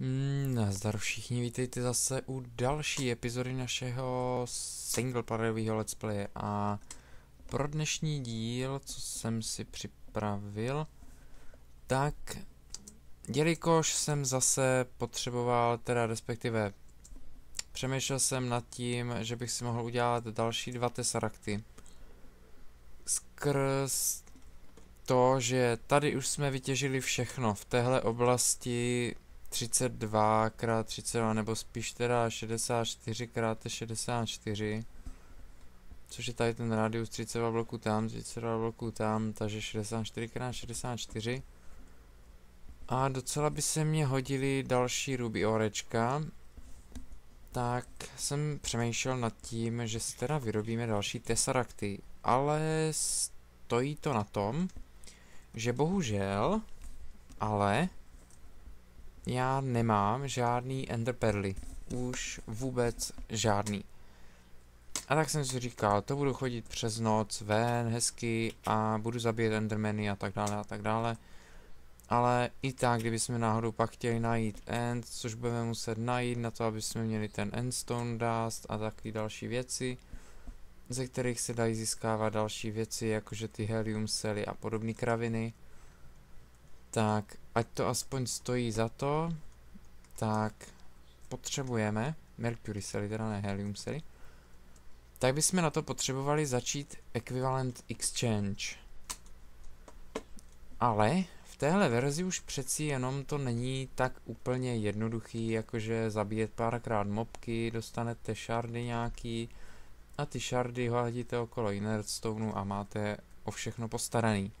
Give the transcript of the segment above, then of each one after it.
Mm, nazdar všichni, vítejte zase u další epizody našeho singleplayerového let's playe. A pro dnešní díl, co jsem si připravil, tak jelikož jsem zase potřeboval, teda respektive přemýšlel jsem nad tím, že bych si mohl udělat další dva tesarakty skrz to, že tady už jsme vytěžili všechno v téhle oblasti 32 x 32 nebo spíš teda 64 x 64 což je tady ten radius 32 bloků tam, 32 bloků tam, takže 64 x 64 a docela by se mě hodili další ruby orečka. Tak jsem přemýšlel nad tím, že si teda vyrobíme další tesarakty, ale stojí to na tom, že bohužel, ale já nemám žádný enderperly. Už vůbec žádný. A tak jsem si říkal, to budu chodit přes noc ven, hezky a budu zabíjet endermany a tak dále a tak dále. Ale i tak, kdybychom náhodou pak chtěli najít end, což budeme muset najít na to, aby jsme měli ten endstone dust a taky další věci, ze kterých se dají získávat další věci, jakože ty helium cely a podobné kraviny. Tak, ať to aspoň stojí za to, tak potřebujeme, Mercury cely, teda ne helium cely, tak bychom na to potřebovali začít equivalent exchange. Ale v téhle verzi už přeci jenom to není tak úplně jednoduchý, jakože zabíjet párkrát mobky, dostanete shardy nějaký a ty shardy hodíte okolo Innerstone a máte o všechno postaraný.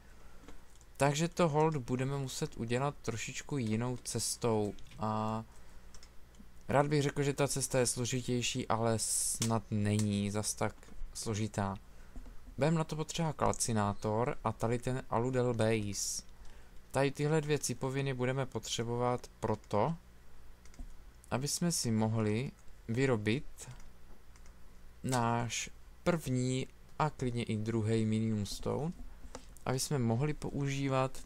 Takže to hold budeme muset udělat trošičku jinou cestou a rád bych řekl, že ta cesta je složitější, ale snad není zas tak složitá. Budeme na to potřeba kalcinátor a tady ten aludel base. Tady tyhle dvě cipoviny budeme potřebovat proto, aby jsme si mohli vyrobit náš první a klidně i druhý minimum stone aby jsme mohli používat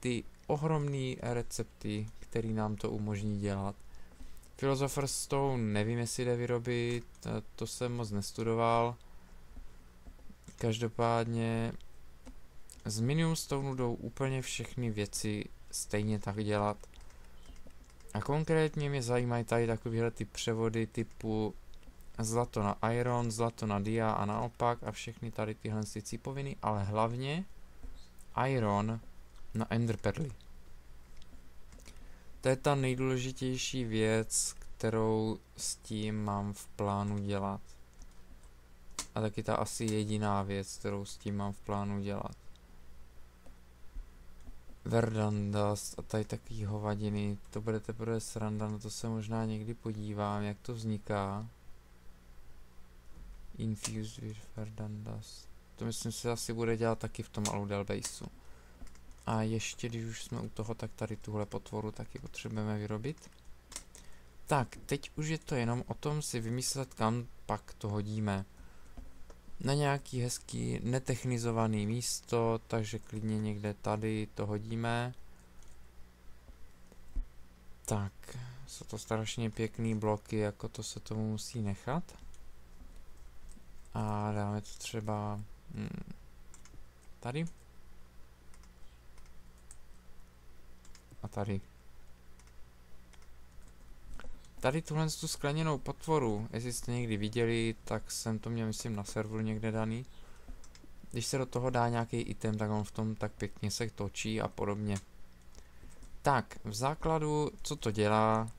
ty ohromné recepty, které nám to umožní dělat. Philosopher's Stone nevím, jestli jde vyrobit, to jsem moc nestudoval. Každopádně z Minimum Stone jdou úplně všechny věci stejně tak dělat. A konkrétně mě zajímají tady takovéhle ty převody typu zlato na iron, zlato na dia a naopak a všechny tady tyhle cipoviny, ale hlavně Iron na Enderperly. To je ta nejdůležitější věc, kterou s tím mám v plánu dělat. A taky ta asi jediná věc, kterou s tím mám v plánu dělat. Verdandust a tady takový hovadiny, to bude teprve sranda, na to se možná někdy podívám, jak to vzniká. Infused with Verdandust. To myslím si asi bude dělat taky v tom Aludel Baseu. A ještě, když už jsme u toho, tak tady tuhle potvoru taky potřebujeme vyrobit. Tak, teď už je to jenom o tom si vymyslet, kam pak to hodíme. Na nějaký hezký netechnizovaný místo, takže klidně někde tady to hodíme. Tak, jsou to strašně pěkný bloky, jako to se tomu musí nechat. A dáme to třeba Hmm. Tady. A tady. Tady tuhle tu skleněnou potvoru, jestli jste někdy viděli, tak jsem to měl myslím na serveru někde daný. Když se do toho dá nějaký item, tak on v tom tak pěkně se točí a podobně. Tak, v základu, co to dělá,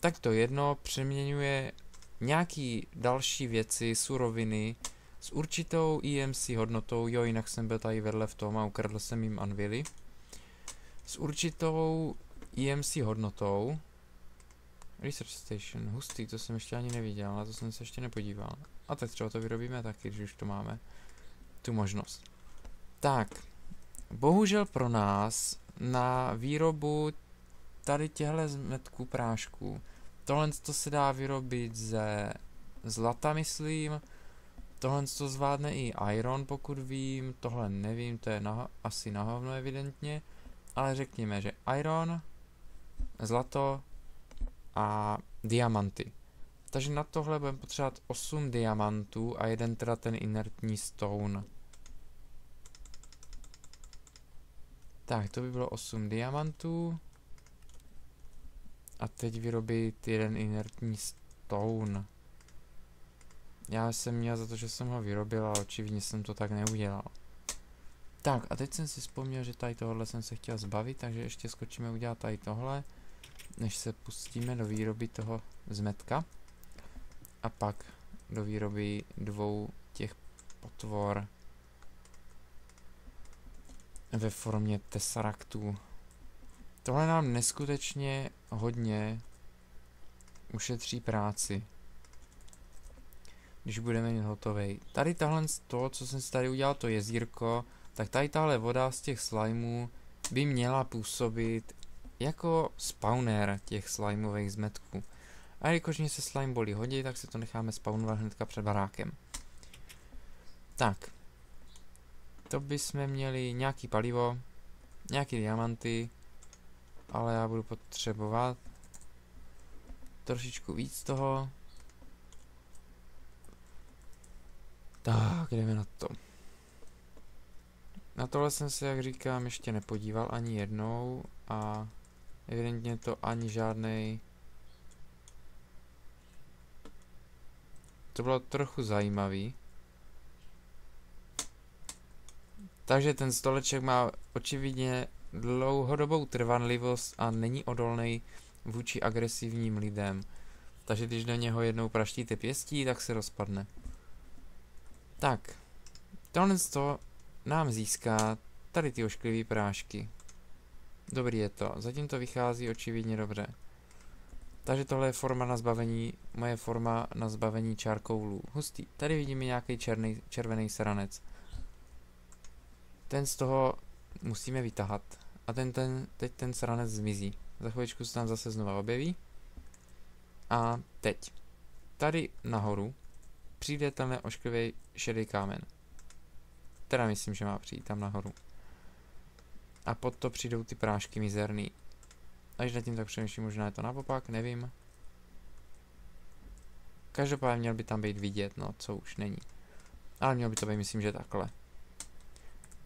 tak to jedno přeměňuje nějaký další věci, suroviny, s určitou EMC hodnotou, jo, jinak jsem byl tady vedle v tom a ukradl jsem jim anvily, s určitou EMC hodnotou, Research Station, hustý, to jsem ještě ani neviděl, na to jsem se ještě nepodíval. A tak třeba to vyrobíme taky, když už to máme, tu možnost. Tak, bohužel pro nás na výrobu tady těchto zmetků prášků, tohle to se dá vyrobit ze zlata, myslím, Tohle to zvládne i Iron, pokud vím, tohle nevím, to je na, asi na hovno evidentně, ale řekněme, že Iron, zlato a diamanty. Takže na tohle budeme potřebovat 8 diamantů a jeden teda ten inertní stone. Tak, to by bylo 8 diamantů. A teď vyrobit jeden inertní stone. Já jsem měl za to, že jsem ho vyrobil, ale očividně jsem to tak neudělal. Tak, a teď jsem si vzpomněl, že tady tohle jsem se chtěl zbavit, takže ještě skočíme udělat tady tohle, než se pustíme do výroby toho zmetka. A pak do výroby dvou těch potvor ve formě tesaraktů. Tohle nám neskutečně hodně ušetří práci když budeme mít hotový. Tady tahle toho, co jsem si tady udělal, to jezírko, tak tady tahle voda z těch slimeů by měla působit jako spawner těch slimových zmetků. A jakož mě se slime bolí hodí, tak si to necháme spawnovat hnedka před barákem. Tak. To bychom měli nějaký palivo, nějaký diamanty, ale já budu potřebovat trošičku víc toho. Tak, jdeme na to. Na tohle jsem se, jak říkám, ještě nepodíval ani jednou a evidentně to ani žádnej. To bylo trochu zajímavý. Takže ten stoleček má očividně dlouhodobou trvanlivost a není odolný vůči agresivním lidem. Takže když do něho jednou praštíte pěstí, tak se rozpadne. Tak, tohle to nám získá tady ty ošklivé prášky. Dobrý je to, zatím to vychází očividně dobře. Takže tohle je forma na zbavení, moje forma na zbavení čárkoulů. Hustý, tady vidíme nějaký černý, červený sranec. Ten z toho musíme vytahat. A ten, ten, teď ten sranec zmizí. Za chvíličku se tam zase znova objeví. A teď. Tady nahoru přijde tenhle ošklivý šedý kámen. Teda myslím, že má přijít tam nahoru. A pod to přijdou ty prášky mizerný. A když nad tím tak přemýšlím, možná je to naopak, nevím. Každopádně měl by tam být vidět, no, co už není. Ale měl by to být, myslím, že takhle.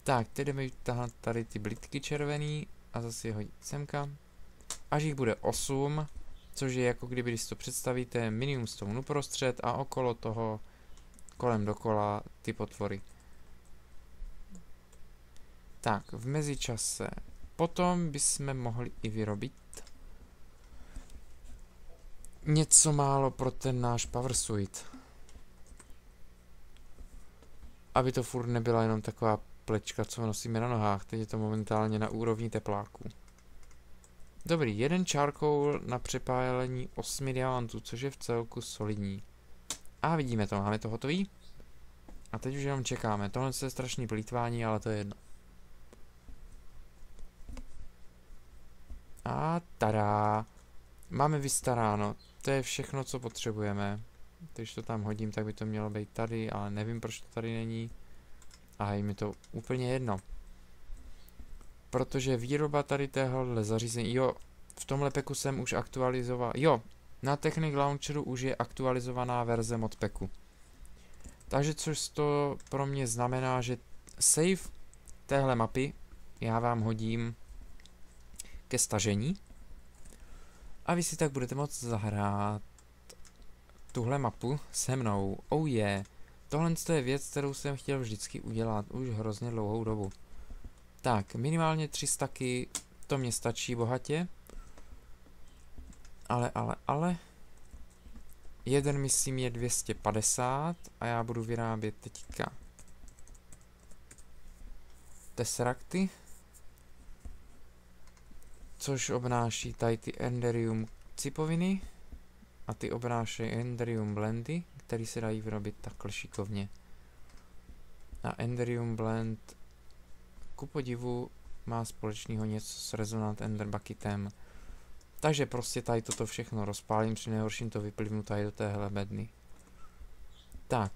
Tak, teď jdeme vytáhat tady ty blitky červený a zase je hodit semka. Až jich bude 8, což je jako kdyby, když si to představíte, minimum stone uprostřed a okolo toho kolem dokola ty potvory. Tak, v mezičase. Potom bychom mohli i vyrobit něco málo pro ten náš power suit. Aby to furt nebyla jenom taková plečka, co nosíme na nohách. Teď je to momentálně na úrovni tepláků. Dobrý, jeden charcoal na přepálení 8 diamantů, což je v celku solidní. A vidíme to, máme to hotový. A teď už jenom čekáme. Tohle je strašný plítvání, ale to je jedno. A tada. Máme vystaráno. To je všechno, co potřebujeme. Když to tam hodím, tak by to mělo být tady, ale nevím, proč to tady není. A je mi to úplně jedno. Protože výroba tady téhle zařízení, jo, v tomhle peku jsem už aktualizoval, jo, na Technic Launcheru už je aktualizovaná verze modpeku. Takže což to pro mě znamená, že save téhle mapy já vám hodím ke stažení a vy si tak budete moct zahrát tuhle mapu se mnou. Oh je, yeah. tohle je věc, kterou jsem chtěl vždycky udělat už hrozně dlouhou dobu. Tak, minimálně tři staky, to mě stačí bohatě. Ale, ale, ale... Jeden myslím je 250 a já budu vyrábět teďka Tesseracty. Což obnáší tady ty Enderium cipoviny a ty obnášejí Enderium blendy, které se dají vyrobit takhle šikovně. A Enderium blend ku podivu má společného něco s Resonant Ender Bucketem. Takže prostě tady toto všechno rozpálím, při nejhorším to vyplivnu tady do téhle bedny. Tak,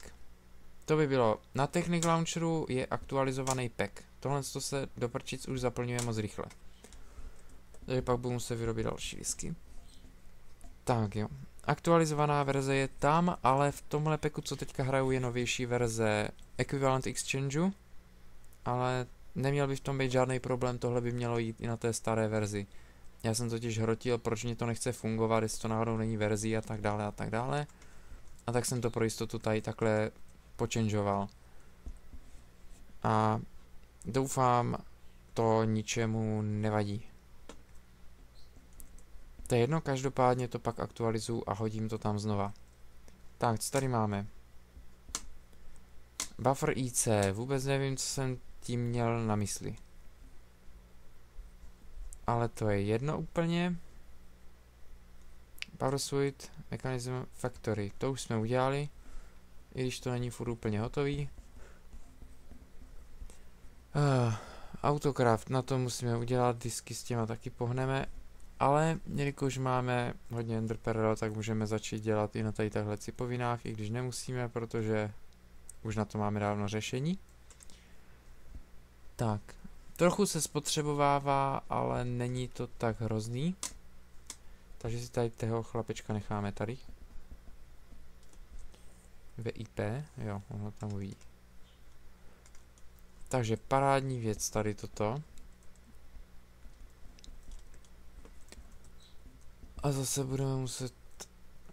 to by bylo. Na Technic Launcheru je aktualizovaný pack. Tohle se do prčic už zaplňuje moc rychle. Takže pak budu muset vyrobit další whisky. Tak jo. Aktualizovaná verze je tam, ale v tomhle peku, co teďka hraju, je novější verze Equivalent Exchange, ale neměl by v tom být žádný problém, tohle by mělo jít i na té staré verzi. Já jsem totiž hrotil, proč mě to nechce fungovat, jestli to náhodou není verzí a tak dále a tak dále. A tak jsem to pro jistotu tady takhle počenžoval. A doufám, to ničemu nevadí. To je jedno, každopádně to pak aktualizuju a hodím to tam znova. Tak, co tady máme? Buffer IC, vůbec nevím, co jsem tím měl na mysli. Ale to je jedno úplně. Power Suite, Mechanism Factory, to už jsme udělali, i když to není furt úplně hotový. Uh, Autocraft, na to musíme udělat, disky s těma taky pohneme, ale jelikož máme hodně Enderpearl, tak můžeme začít dělat i na tady tahle cipovinách, i když nemusíme, protože už na to máme dávno řešení. Tak, trochu se spotřebovává, ale není to tak hrozný. Takže si tady toho chlapečka necháme tady. VIP, jo, on ho tam uvidí. Takže parádní věc tady toto. A zase budeme muset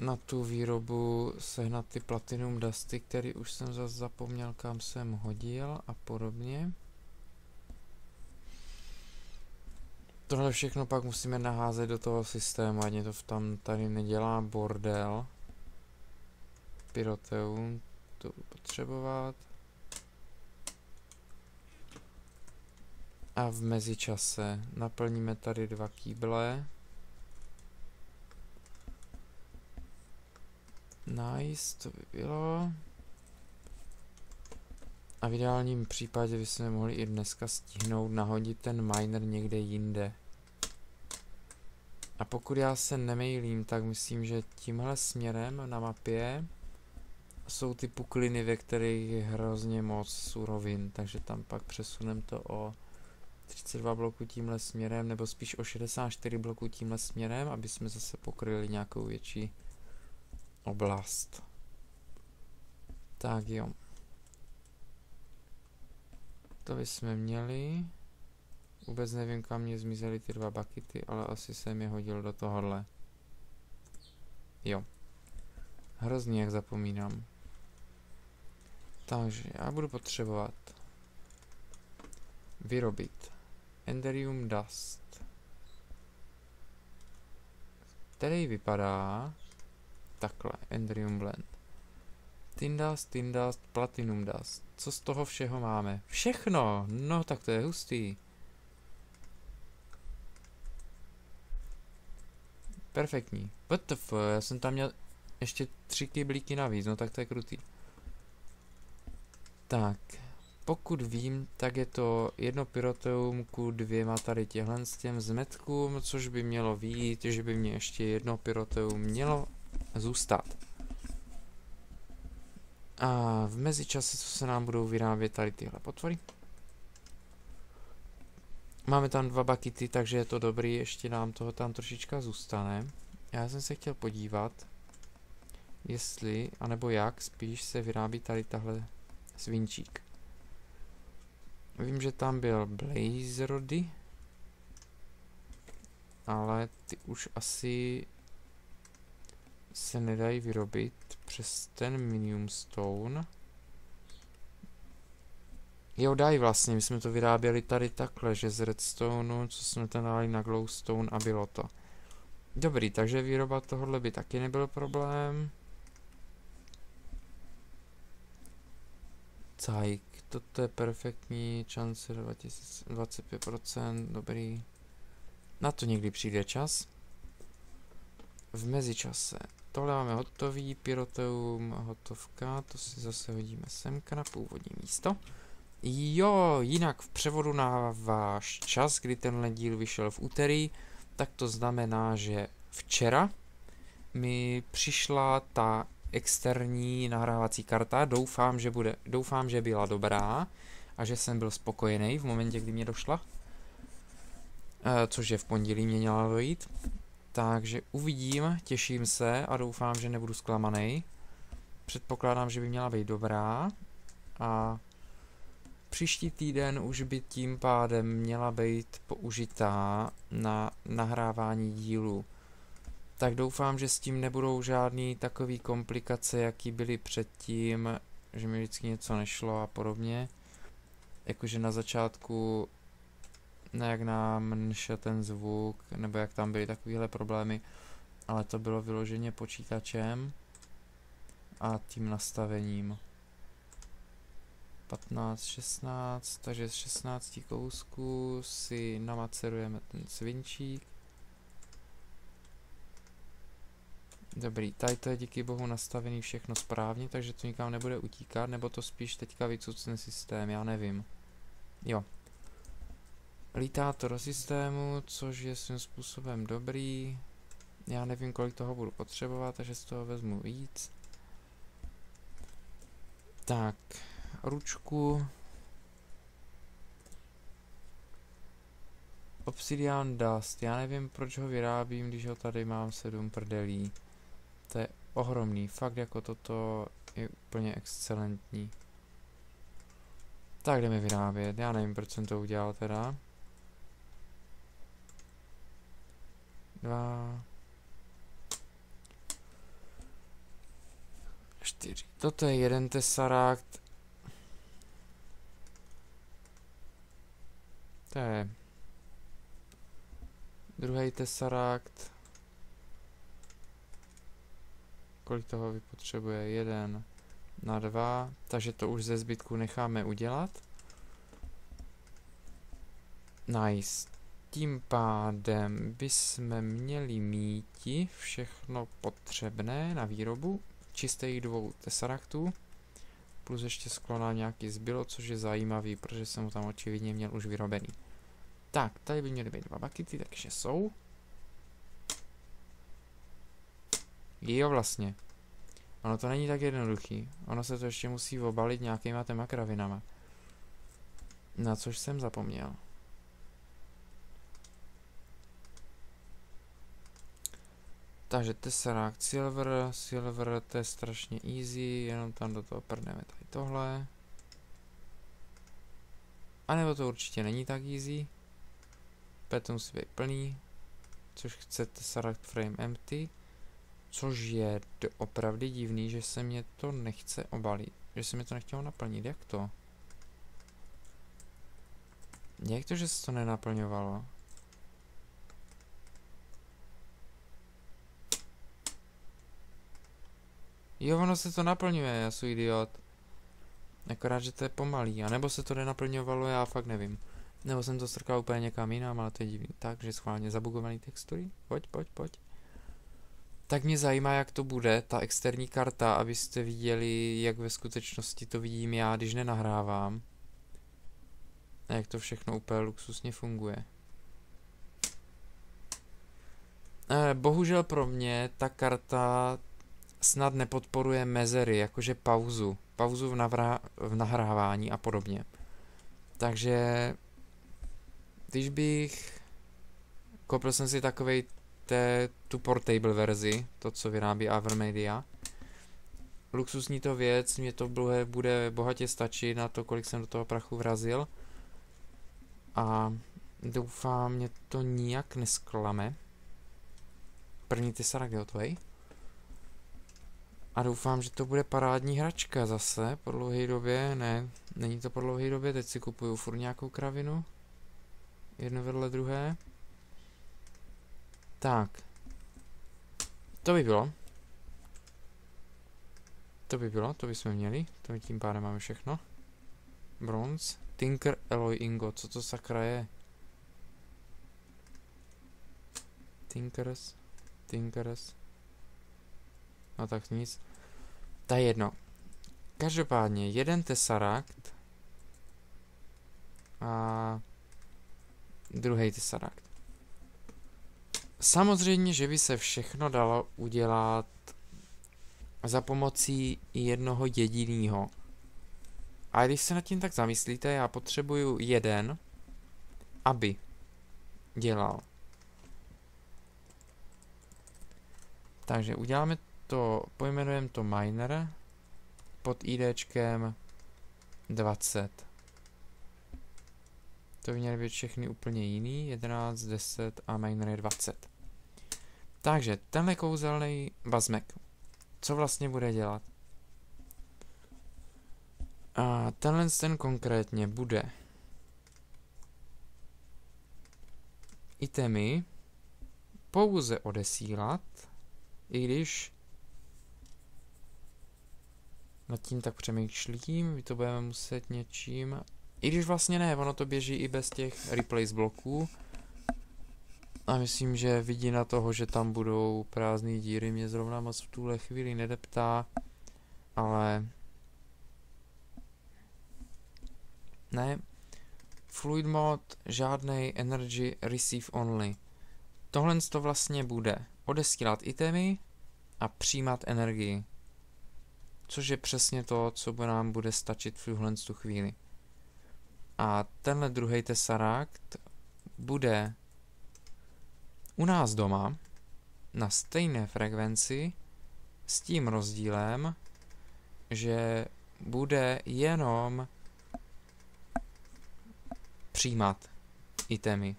na tu výrobu sehnat ty platinum dusty, který už jsem zase zapomněl, kam jsem hodil a podobně. Tohle všechno pak musíme naházet do toho systému, ať to v tam tady nedělá bordel. Pyroteum, to potřebovat. A v mezičase naplníme tady dva kýble. Nice, to by bylo. A v ideálním případě bychom mohli i dneska stihnout nahodit ten miner někde jinde. A pokud já se nemejlím, tak myslím, že tímhle směrem na mapě jsou ty pukliny, ve kterých je hrozně moc surovin, takže tam pak přesunem to o 32 bloků tímhle směrem, nebo spíš o 64 bloků tímhle směrem, aby jsme zase pokryli nějakou větší oblast. Tak jo. To bychom měli. Vůbec nevím, kam mě zmizely ty dva bakity, ale asi jsem je hodil do tohohle. Jo. Hrozně, jak zapomínám. Takže já budu potřebovat vyrobit Enderium Dust, který vypadá takhle, Enderium Blend. Tin Dust, Tin Dust, Platinum Dust. Co z toho všeho máme? Všechno! No, tak to je hustý. Perfektní. WTF, já jsem tam měl ještě tři kyblíky navíc, no tak to je krutý. Tak, pokud vím, tak je to jedno pyroteum ku dvěma tady těhle s těm zmetkům, což by mělo vít, že by mě ještě jedno pyroteum mělo zůstat. A v mezičase, co se nám budou vyrábět tady tyhle potvory. Máme tam dva bakity, takže je to dobrý, ještě nám toho tam trošička zůstane. Já jsem se chtěl podívat, jestli, anebo jak spíš se vyrábí tady tahle svinčík. Vím, že tam byl Blaze Rody, ale ty už asi se nedají vyrobit přes ten Minium Stone. Jo, dají vlastně, my jsme to vyráběli tady takhle, že z Redstoneu, co jsme tam dali na Glowstone a bylo to. Dobrý, takže výroba tohohle by taky nebyl problém. Cajk, toto je perfektní, šance 25%, dobrý. Na to někdy přijde čas. V mezičase Tohle máme hotový, pyroteum, hotovka, to si zase hodíme semka na původní místo. Jo, jinak v převodu na váš čas, kdy tenhle díl vyšel v úterý, tak to znamená, že včera mi přišla ta externí nahrávací karta, doufám, že, bude, doufám, že byla dobrá a že jsem byl spokojený v momentě, kdy mě došla, e, což je v pondělí mě měla dojít. Takže uvidím, těším se a doufám, že nebudu zklamaný. Předpokládám, že by měla být dobrá. A příští týden už by tím pádem měla být použitá na nahrávání dílu. Tak doufám, že s tím nebudou žádný takový komplikace, jaký byly předtím, že mi vždycky něco nešlo a podobně. Jakože na začátku jak nám nešel ten zvuk, nebo jak tam byly takovéhle problémy, ale to bylo vyloženě počítačem a tím nastavením. 15, 16, takže z 16 kousků si namacerujeme ten svinčík. Dobrý, tady to je díky bohu nastavený všechno správně, takže to nikam nebude utíkat, nebo to spíš teďka vycucne systém, já nevím. Jo. Lítá to do systému, což je svým způsobem dobrý. Já nevím, kolik toho budu potřebovat, takže z toho vezmu víc. Tak, ručku. Obsidian Dust, já nevím proč ho vyrábím, když ho tady mám 7 prdelí. To je ohromný, fakt jako toto je úplně excelentní. Tak jdeme vyrábět, já nevím proč jsem to udělal teda. Dva. Čtyři. Toto je jeden tesarák, To je druhý Tesseract. Kolik toho vypotřebuje? Jeden na dva, takže to už ze zbytku necháme udělat. Nice. Tím pádem bychom měli mít všechno potřebné na výrobu čistých dvou tesaraktů plus ještě sklo na nějaký zbylo, což je zajímavý, protože jsem ho tam očividně měl už vyrobený. Tak, tady by měly být dva bakity, takže jsou. Jo, vlastně. Ono to není tak jednoduchý. Ono se to ještě musí obalit nějakýma těma kravinama. Na což jsem zapomněl. Takže Tesseract Silver, Silver to je strašně easy, jenom tam do toho prdneme tady tohle. A nebo to určitě není tak easy. to musí být plný, což chce Tesseract Frame Empty. Což je opravdu divný, že se mě to nechce obalit. Že se mi to nechtělo naplnit, jak to? Jak to, že se to nenaplňovalo? Jo, ono se to naplňuje, já jsem idiot. Akorát, že to je pomalý, a nebo se to nenaplňovalo, já fakt nevím. Nebo jsem to strkal úplně někam jinam, ale to je divný. Tak, že schválně zabugovaný textury. Pojď, pojď, pojď. Tak mě zajímá, jak to bude, ta externí karta, abyste viděli, jak ve skutečnosti to vidím já, když nenahrávám. A jak to všechno úplně luxusně funguje. Eh, bohužel pro mě ta karta snad nepodporuje mezery, jakože pauzu, pauzu v, navra- v nahrávání a podobně. Takže když bych koupil jsem si takovej té, tu portable verzi, to co vyrábí Avermedia. Luxusní to věc, mě to bude, bude bohatě stačit na to, kolik jsem do toho prachu vrazil. A doufám, mě to nijak nesklame. První ty hotovej. A doufám, že to bude parádní hračka zase po dlouhé době. Ne, není to po dlouhé době, teď si kupuju furt nějakou kravinu. Jedno vedle druhé. Tak. To by bylo. To by bylo, to bychom měli. To tím pádem máme všechno. Bronze. Tinker Alloy Ingot, co to sakra je? Tinkers. Tinkers. No tak nic. Je jedno. Každopádně jeden Tesseract a druhý Tesseract. Samozřejmě, že by se všechno dalo udělat za pomocí jednoho jediného. A když se nad tím tak zamyslíte, já potřebuju jeden, aby dělal Takže uděláme to, pojmenujeme to miner pod IDčkem 20. To by měly být všechny úplně jiný, 11, 10 a miner je 20. Takže tenhle kouzelný bazmek, co vlastně bude dělat? A tenhle ten konkrétně bude itemy pouze odesílat, i když nad tím tak přemýšlím, my to budeme muset něčím, i když vlastně ne, ono to běží i bez těch replace bloků, a myslím, že vidina toho, že tam budou prázdné díry, mě zrovna moc v tuhle chvíli nedeptá, ale ne, Fluid mod, žádný energy receive only. Tohle to vlastně bude odesílat itemy a přijímat energii. Což je přesně to, co by nám bude stačit v tuhle tu chvíli. A tenhle druhý Tesseract bude u nás doma na stejné frekvenci s tím rozdílem, že bude jenom přijímat itemy.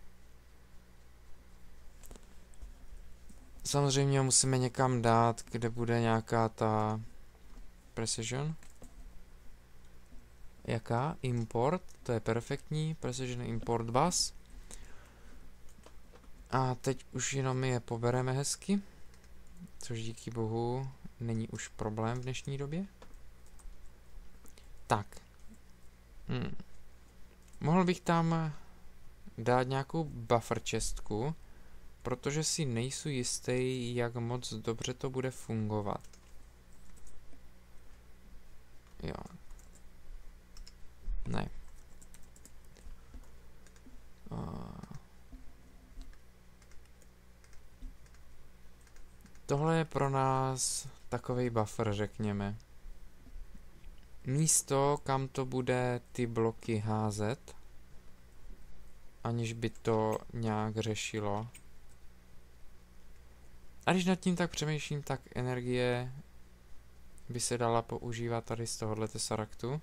Samozřejmě musíme někam dát, kde bude nějaká ta precision. Jaká? Import, to je perfektní, precision import bus. A teď už jenom je pobereme hezky, což díky bohu není už problém v dnešní době. Tak. Hmm. Mohl bych tam dát nějakou buffer čestku, protože si nejsou jistý, jak moc dobře to bude fungovat. Jo. Ne. Tohle je pro nás takový buffer, řekněme. Místo, kam to bude ty bloky házet, aniž by to nějak řešilo. A když nad tím tak přemýšlím, tak energie by se dala používat tady z tohohle tesaraktu,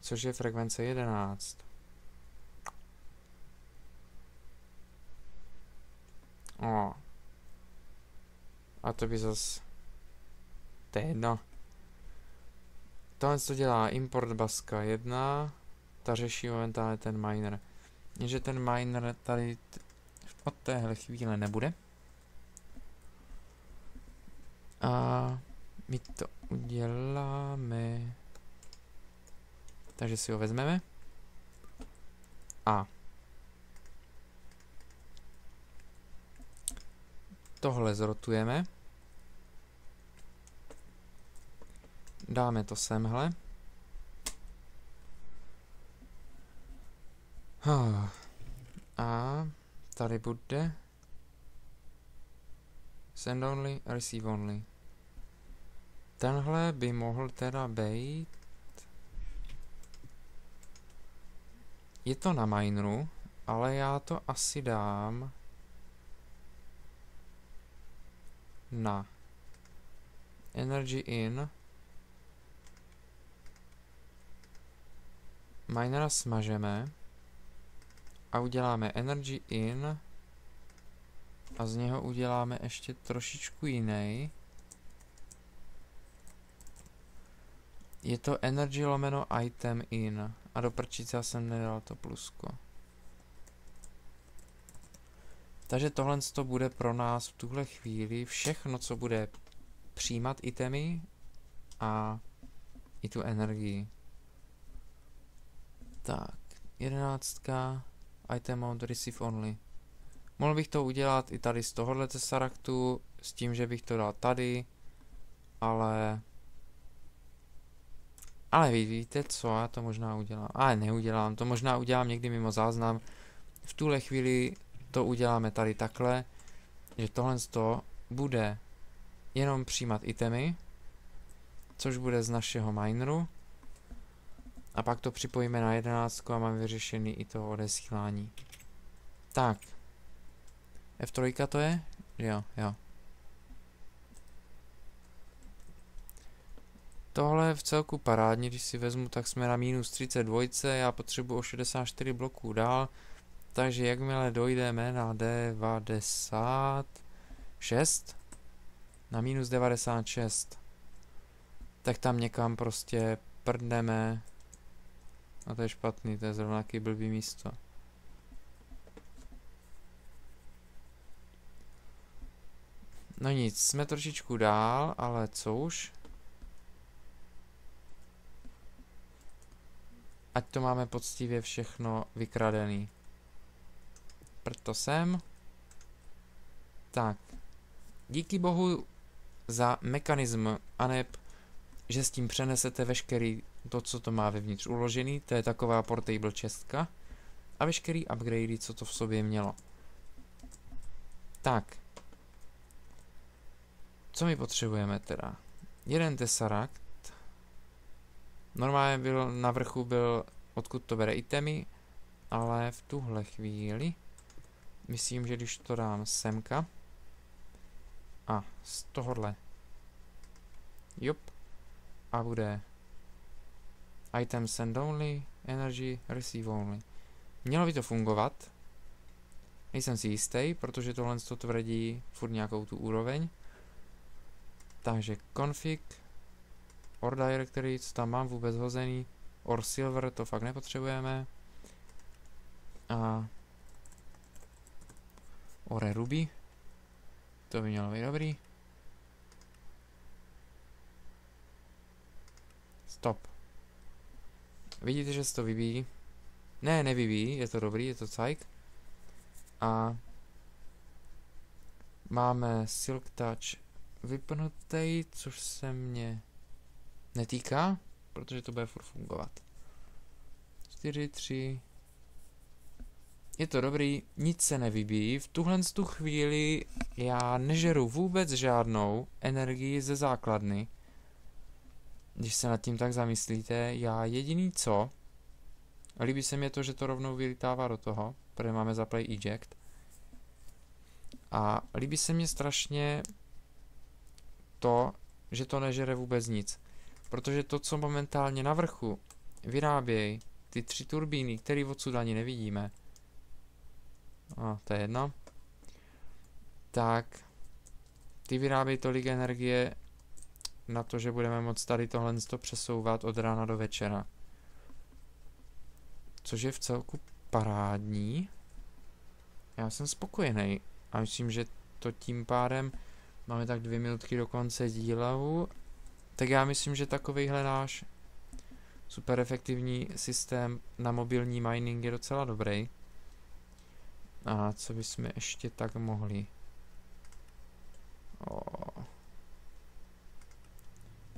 což je frekvence 11. O, a to by zas... To je jedno. Tohle to dělá import baska 1, ta řeší momentálně ten miner. Jenže ten miner tady od téhle chvíle nebude. A my to uděláme. Takže si ho vezmeme. A tohle zrotujeme. Dáme to semhle. A tady bude send only, receive only. Tenhle by mohl teda být Je to na mineru, ale já to asi dám na energy in minera smažeme a uděláme energy in a z něho uděláme ještě trošičku jiný. Je to energy lomeno item in a do prčice jsem nedal to plusko. Takže tohle to bude pro nás v tuhle chvíli všechno, co bude přijímat itemy a i tu energii. Tak, jedenáctka, item mount receive only. Mohl bych to udělat i tady z tohohle Tessaraktu, s tím, že bych to dal tady, ale... Ale vy víte co, já to možná udělám. Ale neudělám, to možná udělám někdy mimo záznam. V tuhle chvíli to uděláme tady takhle, že tohle to bude jenom přijímat itemy, což bude z našeho mineru. A pak to připojíme na 11 a máme vyřešený i to odesílání. Tak. F3 to je? Jo, jo. Tohle je v celku parádní, když si vezmu, tak jsme na minus 32, já potřebuji o 64 bloků dál, takže jakmile dojdeme na 96, na minus 96, tak tam někam prostě prdneme. A to je špatný, to je zrovna taky blbý místo. No nic, jsme trošičku dál, ale co už? Ať to máme poctivě všechno vykradený. Proto sem. Tak. Díky bohu za mechanism ANEP, že s tím přenesete veškerý to, co to má vevnitř uložený, to je taková portable čestka a veškerý upgradey, co to v sobě mělo. Tak. Co my potřebujeme teda? Jeden tesarakt. Normálně byl na vrchu byl, odkud to bere itemy, ale v tuhle chvíli myslím, že když to dám semka a z tohohle Jup. A bude item send only, energy receive only. Mělo by to fungovat. Nejsem si jistý, protože tohle to tvrdí furt nějakou tu úroveň. Takže config, or directory, co tam mám vůbec hozený, or silver, to fakt nepotřebujeme. A ore ruby, to by mělo být dobrý. Stop. Vidíte, že se to vybíjí? Ne, nevyvíjí, je to dobrý, je to cajk. A máme Silk Touch vypnutý, což se mě netýká, protože to bude furt fungovat. 4, 3. Je to dobrý, nic se nevybíjí. V tuhle tu chvíli já nežeru vůbec žádnou energii ze základny. Když se nad tím tak zamyslíte, já jediný co, líbí se mi to, že to rovnou vylítává do toho, protože máme za play eject. A líbí se mi strašně to, že to nežere vůbec nic. Protože to, co momentálně na vrchu vyrábějí, ty tři turbíny, které odsud ani nevidíme, a to je jedno, tak ty vyrábějí tolik energie na to, že budeme moct tady tohle přesouvat od rána do večera. Což je v celku parádní. Já jsem spokojený a myslím, že to tím pádem Máme tak dvě minutky do konce dílu. Tak já myslím, že takovýhle náš super efektivní systém na mobilní mining je docela dobrý. A co bychom ještě tak mohli? O,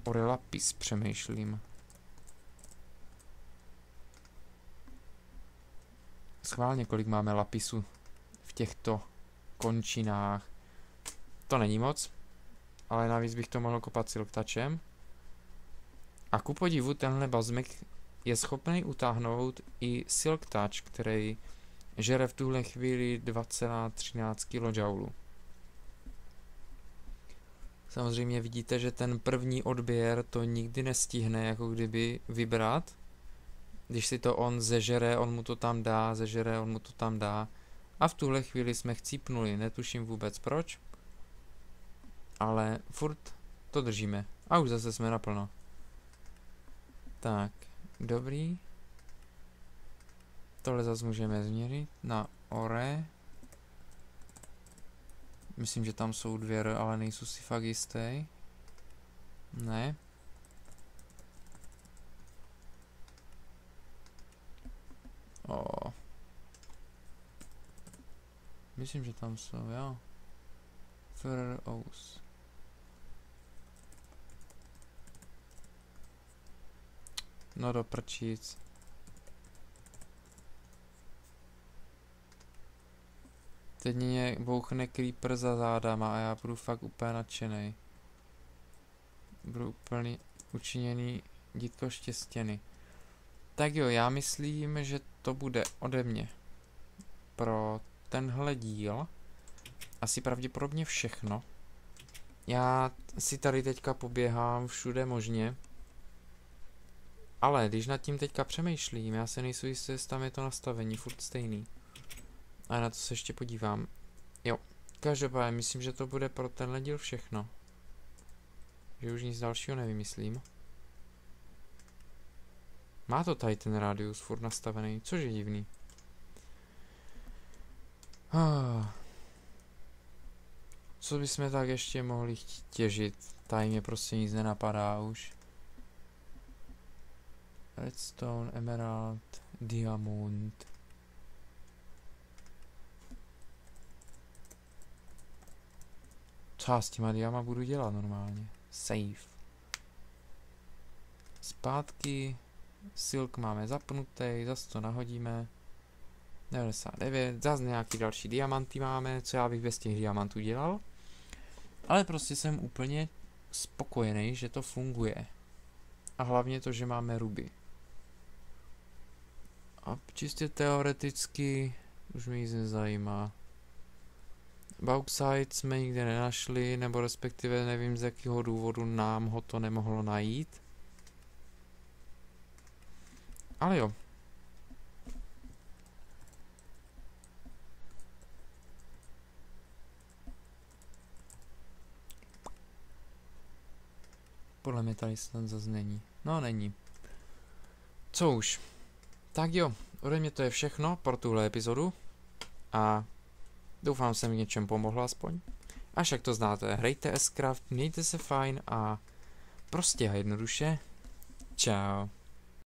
o relapis přemýšlím. Schválně, kolik máme lapisu v těchto končinách. To není moc, ale navíc bych to mohl kopat silktačem. A ku podivu tenhle bazmek je schopný utáhnout i Silk Touch, který žere v tuhle chvíli 2,13 kJ. Samozřejmě vidíte, že ten první odběr to nikdy nestihne jako kdyby vybrat. Když si to on zežere, on mu to tam dá, zežere, on mu to tam dá. A v tuhle chvíli jsme chcípnuli, netuším vůbec proč ale furt to držíme. A už zase jsme naplno. Tak, dobrý. Tohle zase můžeme změřit na ore. Myslím, že tam jsou dvě ale nejsou si fakt jistý. Ne. O. Myslím, že tam jsou, jo. Fur No do prčíc. Teď mě bouchne creeper za zádama a já budu fakt úplně nadšený. Budu úplně učiněný dítko štěstěny. Tak jo, já myslím, že to bude ode mě pro tenhle díl. Asi pravděpodobně všechno. Já si tady teďka poběhám všude možně Ale když nad tím teďka přemýšlím, já se nejsou jistý, jestli tam je to nastavení furt stejný. A na to se ještě podívám. Jo, každopádně myslím, že to bude pro tenhle díl všechno. Že už nic dalšího nevymyslím. Má to tady ten rádius furt nastavený, což je divný. Ah. Co bychom tak ještě mohli těžit? Tady mě prostě nic nenapadá už. Redstone, emerald, diamond. Co s těma diama budu dělat normálně? Save. Zpátky. Silk máme zapnutý, zase to nahodíme. 99, zase nějaký další diamanty máme, co já bych bez těch diamantů dělal. Ale prostě jsem úplně spokojený, že to funguje. A hlavně to, že máme ruby. A čistě teoreticky už mě nic nezajímá. Bauxite jsme nikde nenašli, nebo respektive nevím z jakého důvodu nám ho to nemohlo najít. Ale jo. Podle mě tady snad zase není. No, není. Co už. Tak jo, ode mě to je všechno pro tuhle epizodu. A doufám, jsem v něčem pomohl aspoň. A však to znáte, hrajte S-Craft, mějte se fajn a prostě a jednoduše. Ciao.